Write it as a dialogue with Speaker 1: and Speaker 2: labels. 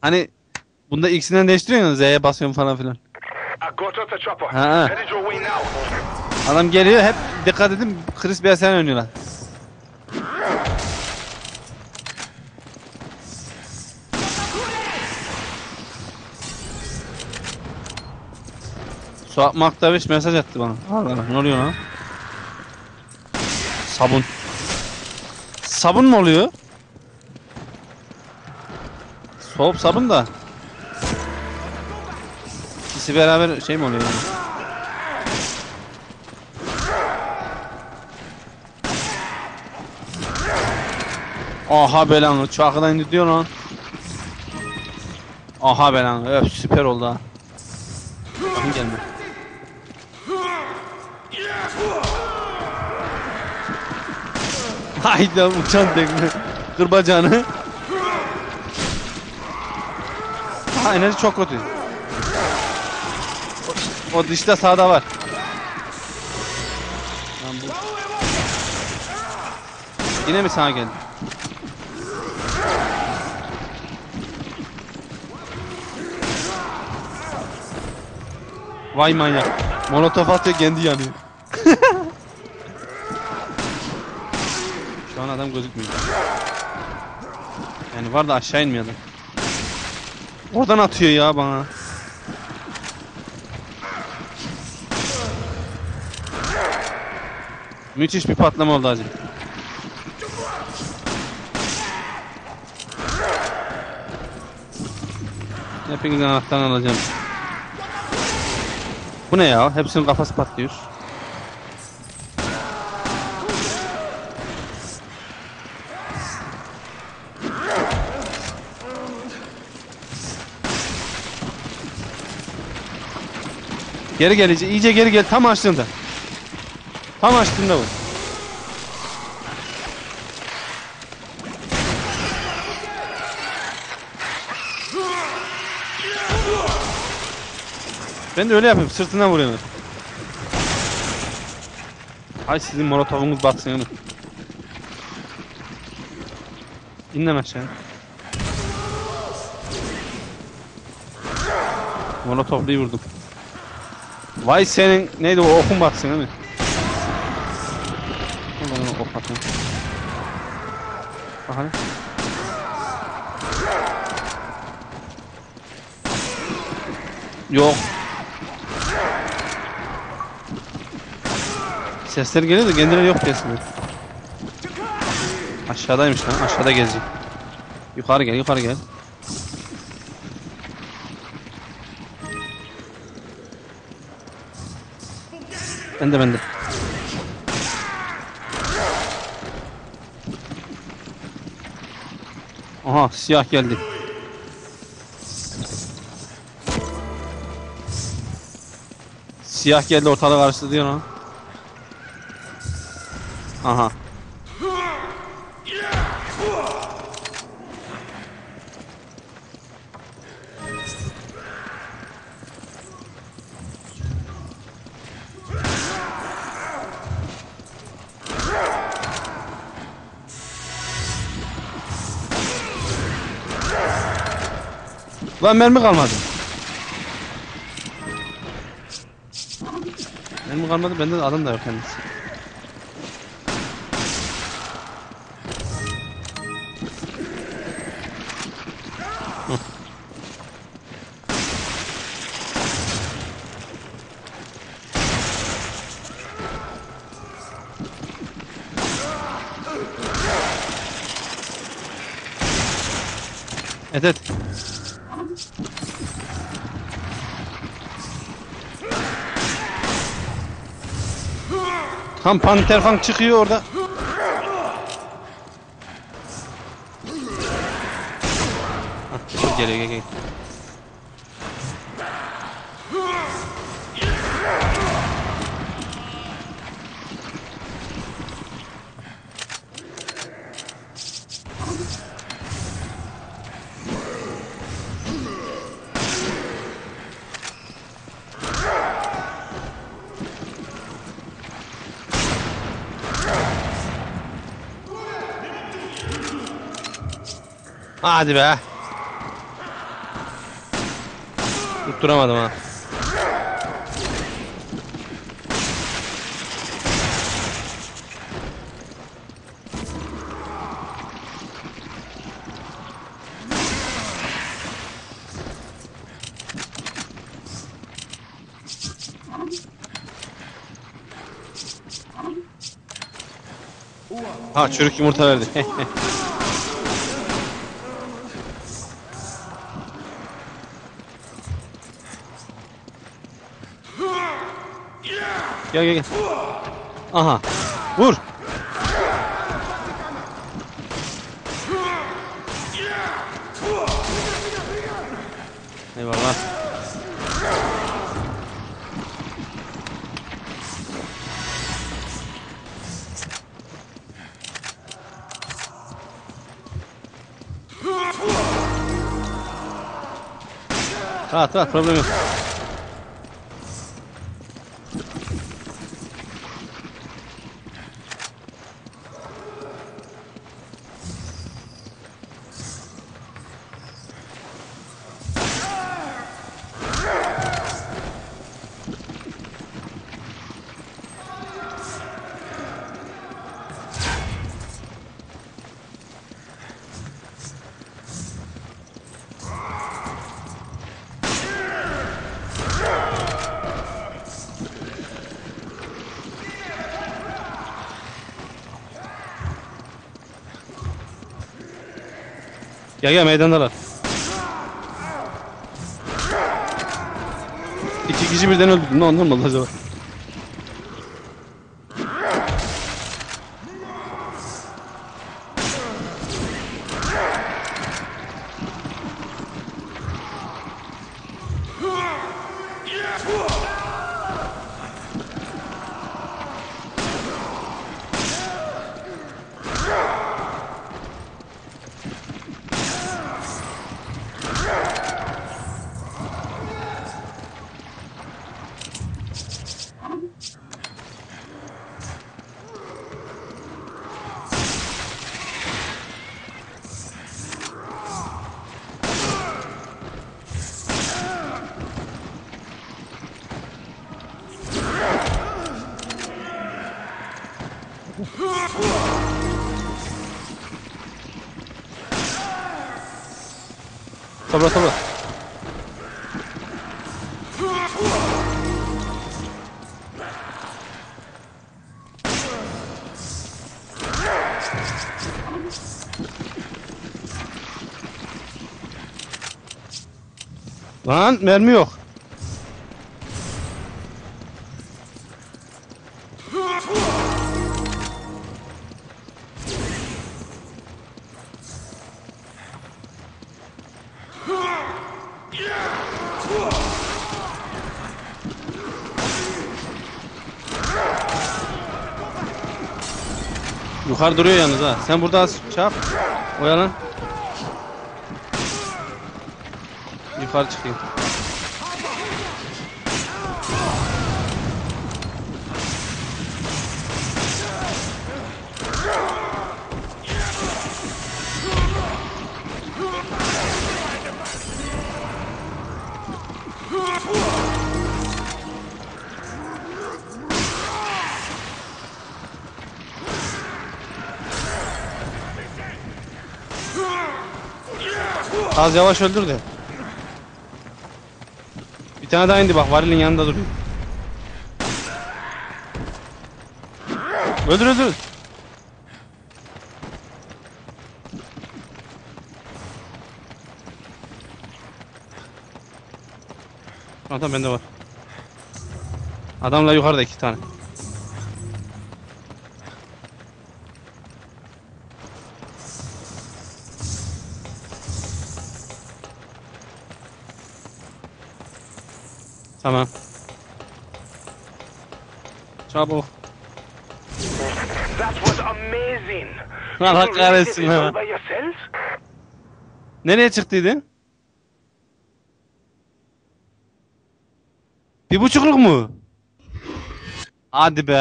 Speaker 1: Hani bunda ikisinden değiştiriyorsun Z'ye basıyorum falan filan. Ha. Adam geliyor hep dikkat edin Chris BSN oynuyorlar. Suat Maktaviş mesaj attı bana. Allah, ne oluyor lan? Sabun. Sabun mu oluyor? Soğuk sabun da. İkisi beraber şey mi oluyor yani? Aha belanı çakıdan indi diyor lan. Aha belanı öf süper oldu ha. Bakın gelme. Haydi uçan tekme. Kır bacağını. Ha enerji çok kötü. O, dışta sağda var. Bu. Yine mi sağa geldi? Vay manyak. Molotof atıyor kendi yanıyor. Şu an adam gözükmüyor. Yani var da aşağı inmiyor adam. Oradan atıyor ya bana. Müthiş bir patlama oldu hacı. Hepinizden anahtarını alacağım. Bu ne ya? Hepsinin kafası patlıyor. Geri gel iyice, geri gel tam açtığında. Tam açtığında bu. Ben de öyle yapıyorum sırtına vuruyorum. Hay sizin molotofunuz batsın yanı. İn lan aşağı. Molotofluyu vurdum. Vay senin neydi o okun batsın değil mi? Ulan ok. Yok. Sesler geliyor da kendileri yok kesin. Aşağıdaymış lan. Aşağıda gezecek. Yukarı gel, yukarı gel. Ben de ben de. Aha siyah geldi. Siyah geldi ortalığı karıştırdı diyor lan. Aha. Lan mermi kalmadı. Mermi kalmadı bende de adam da yok kendisi. Evet evet. Tam panter falan çıkıyor orada. Hah, geliyor gel gel. Hadi be. Tutturamadım ha. Ha çürük yumurta verdi. Gel gel gel. Aha. Vur. Eyvallah. Rahat rahat problem yok. Gel gel meydandalar. İki kişi birden öldürdün. Ne ondan mı oldu acaba? Sabra sabra. Lan mermi yok. Yukarı duruyor yalnız ha. Sen burada az çap. Oyalan. Yukarı çıkayım. Az yavaş öldür de. Bir tane daha indi bak varilin yanında duruyor. Öldür öldür. Tamam tamam bende var. Adamla yukarıda iki tane. Tamam. Çabuk.
Speaker 2: That was amazing.
Speaker 1: Allah kahretsin
Speaker 2: yourself?
Speaker 1: Nereye çıktıydın? Bir buçukluk mu? Hadi be.